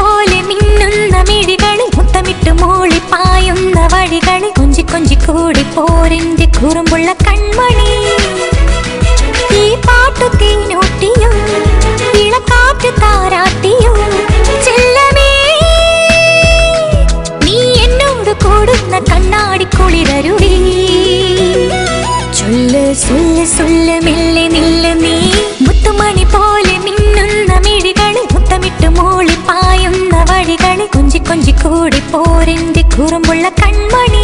പോലെ മിന്നുന്ന മിഴികളിൽ മുത്തമിട്ട് മൂളിപ്പായുന്ന വഴികളിൽ കൊഞ്ചി കൊഞ്ചി കൂടി പോരിന്റെ കുറുമ്പുള്ള കൺമണി കൂടി പോരിന്റെ കുറുമ്പുള്ള കൺമണി.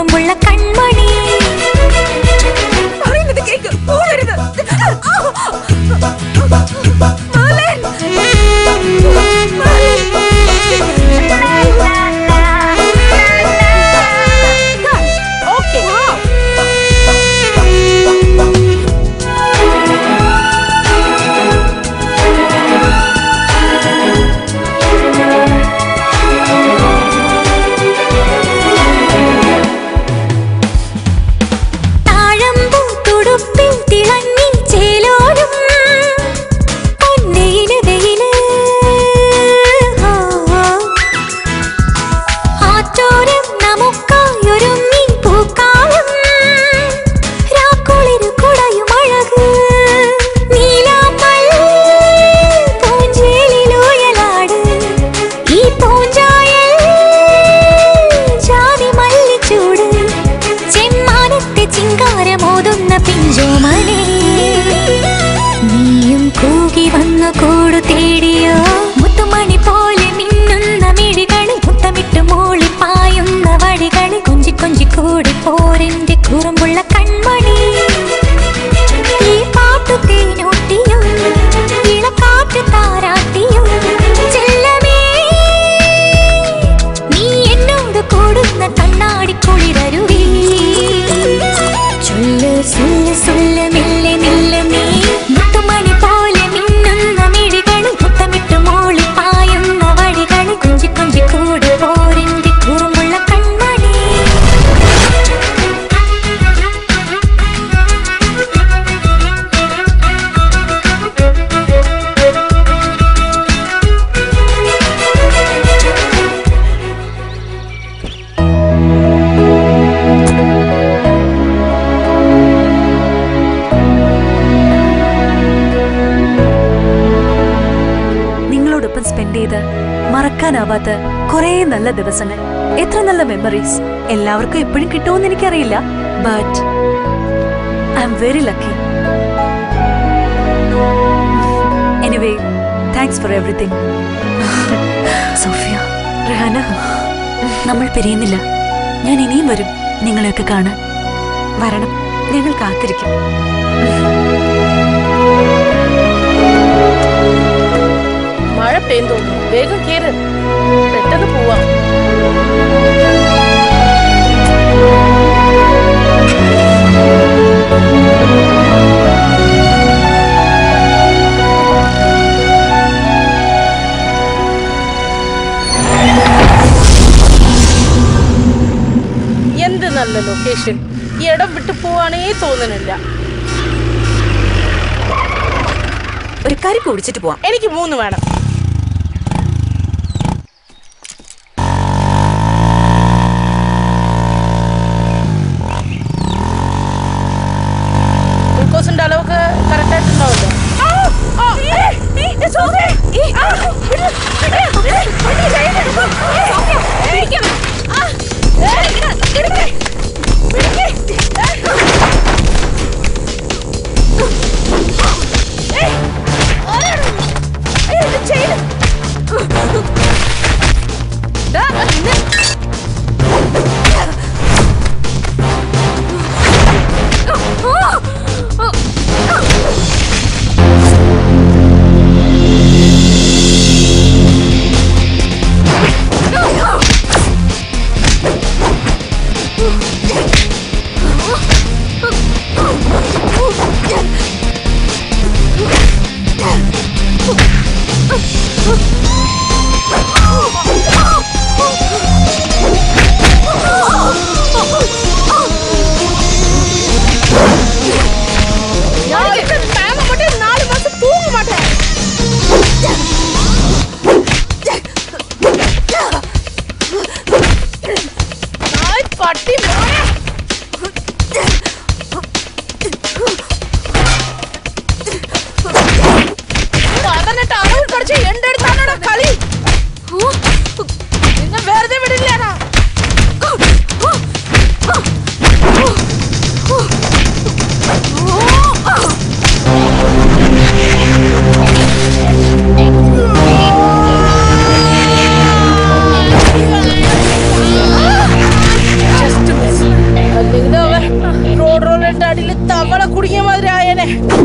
என்றும் உள்ள கண்மணி അവരോടൊപ്പം സ്പെൻഡ് ചെയ്ത് മറക്കാനാവാത്ത കുറേ നല്ല ദിവസങ്ങൾ. എത്ര നല്ല മെമ്മറീസ് എല്ലാവർക്കും എപ്പോഴും കിട്ടുമെന്ന് എനിക്കറിയില്ല. But I am very lucky anyway thanks for everything Sophia. Rahana നമ്മൾ പിരിയുന്നില്ല. ഞാൻ ഇനിയും വരും. നിങ്ങളെയൊക്കെ കാണാൻ. വരണം. ഞങ്ങൾ കാത്തിരിക്കും. ആവട്ടെയെന്ന് തോന്നുന്നു വേഗം കേറ്. പെട്ടെന്ന് പോവാം. എന്ത് നല്ല ലൊക്കേഷൻ ഈ ഇടം വിട്ടു പോവാണേ തോന്നുന്നില്ല ഒരു കരി കുടിച്ചിട്ട് പോവാം. എനിക്ക് മൂന്ന് വേണം. viene.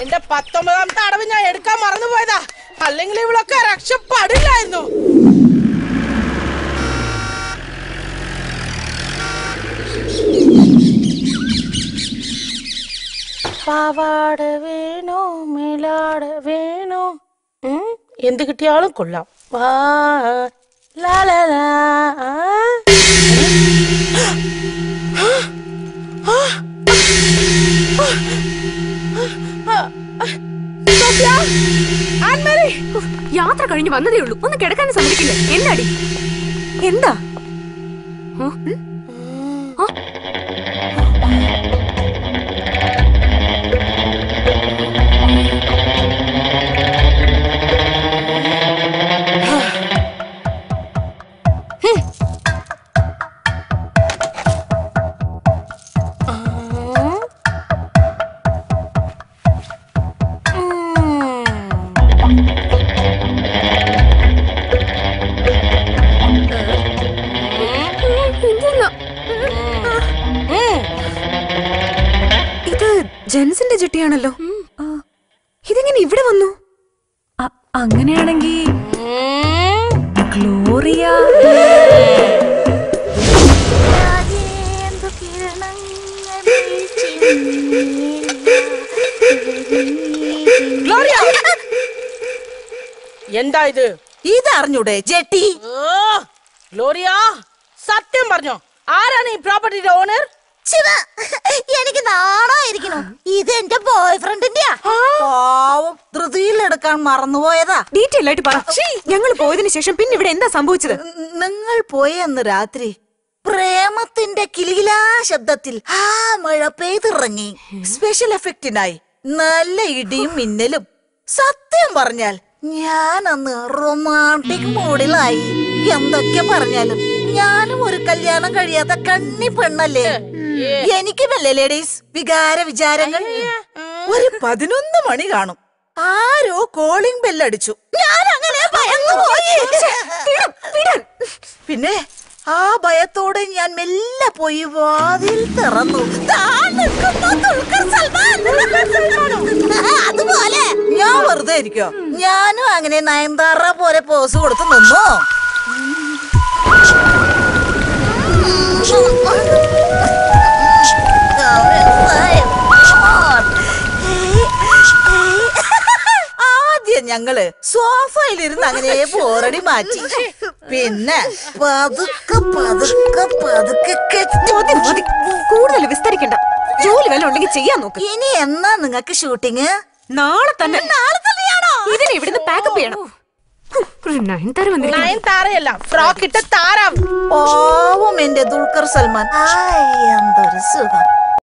എന്റെ പത്തൊമ്പതാമത്തെ അടവ് ഞാൻ എടുക്കാൻ മറന്നു പോയതാ അല്ലെങ്കിൽ ഇവളൊക്കെ രക്ഷപ്പെടില്ലായിരുന്നു. പാവാട വേണോ മേലാട വേണോ? എന്ത് കിട്ടിയാലും കൊള്ളാം. വാ വന്നതേ ഉള്ളൂ. ഒന്ന് കിടക്കാൻ സമ്മതിക്കില്ല. എന്താടി? എന്താ? ഗ്ലോറിയ! എന്താ ഇത്? ഇതറിഞ്ഞൂടെ ജെട്ടി? ഓ, ഗ്ലോറിയ സത്യം പറഞ്ഞോ ആരാണ് ഈ പ്രോപ്പർട്ടിയുടെ ഓണർ? ശിവ എനിക്ക് നാണായിരിക്കണു ഇത് എന്റെ ബോയ് ഫ്രണ്ടിന്റെയാ പാവം ധൃതിയിലെടുക്കാൻ മറന്നുപോയതാ. ഡീറ്റെയിൽ ആയിട്ട് പറ. ഞങ്ങൾ പോയതിനു ശേഷം പിന്നെ ഇവിടെ എന്താ സംഭവിച്ചത്? നിങ്ങൾ പോയ അന്ന് രാത്രി പ്രേമത്തിന്റെ കിലികിലാ ശബ്ദത്തിൽ ആ മഴ പെയ്തിറങ്ങി. സ്പെഷ്യൽ എഫക്റ്റിനായി നല്ല ഇടിയും മിന്നലും. സത്യം പറഞ്ഞാൽ ഞാൻ അന്ന് റൊമാന്റിക് മൂഡിലായി എന്തൊക്കെ പറഞ്ഞാലും ഞാനും ഒരു കല്യാണം കഴിയാത്ത കണ്ണി പെണ്ണല്ലേ? എനിക്കുമല്ലേ ലേഡീസ് വികാര വിചാരങ്ങൾ? ഒരു പതിനൊന്ന് മണി കാണും. ആരോ കോളിംഗ് ബെല്ലടിച്ചു ഞാൻ അങ്ങനെ ഭയന്നു പോയി. പിന്നെ ആ ഭയത്തോടെ ഞാൻ മെല്ലെ പോയി വാതിൽ തുറന്നു. അതുപോലെ ഞാൻ വെറുതെ ഇരിക്കോ ഞാനും അങ്ങനെ നയൻതാറ പോലെ പോസ് കൊടുത്ത് നിന്നു. ആദ്യം ഞങ്ങൾ സോഫയിലിരുന്ന് അങ്ങനെ ബോറടി മാറ്റി. പിന്നെ പതുക്കെ പതുക്കെ പതുക്കെ കെട്ടി. മതി, മതി. കൂടുതൽ വിസ്തരിക്കണ്ട. ജോലി വല്ല ഉണ്ടെങ്കിൽ ചെയ്യാൻ നോക്ക്. ഇനി എന്നാ നിങ്ങക്ക് ഷൂട്ടിങ്? നാളെ തന്നെ. ഇതിനെ ഇവിടുന്ന് പാക്കപ്പ് ചെയ്യണം. ഹും, ഒരു നയൻതാര വന്നിരിക്കുന്നു. നയൻ താരയല്ല ഫ്രോക്ക് ഇട്ട താരം. പാവം എന്റെ ദുൽഖർ സൽമാൻ. ആയ്, എന്തൊരു സുഖം.